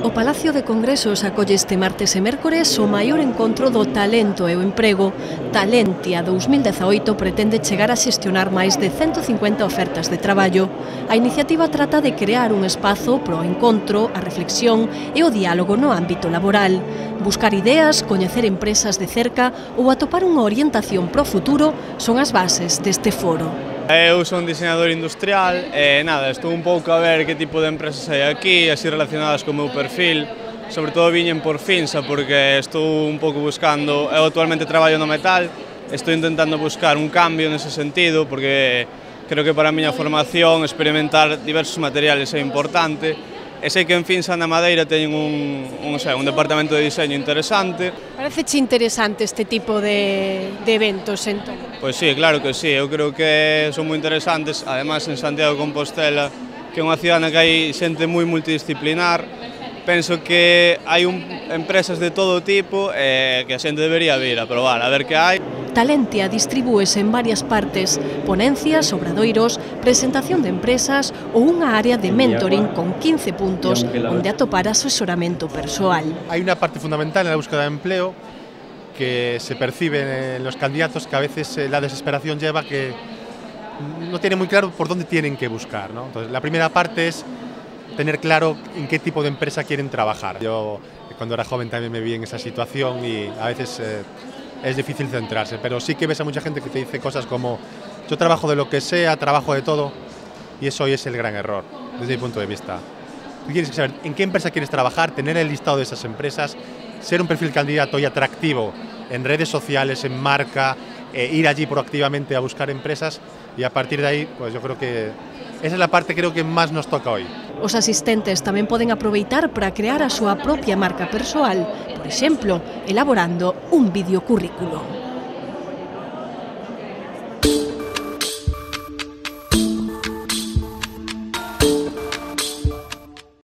O Palacio de Congresos acolle este martes e mércores o maior encontro do talento e o emprego. Talentia 2018 pretende chegar a xestionar máis de 150 ofertas de traballo. A iniciativa trata de crear un espazo pro encontro, a reflexión e o diálogo no ámbito laboral. Buscar ideas, coñecer empresas de cerca ou atopar unha orientación pro futuro son as bases deste foro. Eu son diseñador industrial e nada, estou un pouco a ver que tipo de empresas hai aquí, así relacionadas co meu perfil. Sobre todo viñen por Finsa porque estou un pouco buscando, eu actualmente traballo no metal, estou intentando buscar un cambio nese sentido porque creo que para a miña formación experimentar diversos materiales é importante E sei que en Finsa na Madeira teñen un, un, sei, un departamento de diseño interesante. Parece interesante este tipo de, de eventos, entón? Pois sí, claro que sí, eu creo que son moi interesantes. Además, en Santiago de Compostela, que é unha cidade na que hai xente moi multidisciplinar, penso que hai un, empresas de todo tipo e que a xente debería vir a probar, a ver que hai. Talentia distribúese en varias partes, ponencias, obradoiros, presentación de empresas ou unha área de mentoring con 15 puntos onde atopar asesoramento persoal. Hai unha parte fundamental en la búsqueda de empleo que se percibe en los candidatos que a veces eh, la desesperación lleva que no tienen muy claro por dónde tienen que buscar. ¿no? Entonces, la primera parte es tener claro en qué tipo de empresa quieren trabajar. Yo cuando era joven también me vi en esa situación y a veces eh, es difícil centrarse, pero sí que ves a mucha gente que te dice cosas como yo trabajo de lo que sea, trabajo de todo y eso hoy es el gran error desde mi punto de vista. Tú quieres saber en qué empresa quieres trabajar, tener el listado de esas empresas, ser un perfil candidato y atractivo en redes sociales, en marca, eh, ir allí proactivamente a buscar empresas y a partir de ahí, pues yo creo que esa es la parte creo que más nos toca hoy. Os asistentes tamén poden aproveitar para crear a súa propia marca persoal, por exemplo, elaborando un videocurrículo.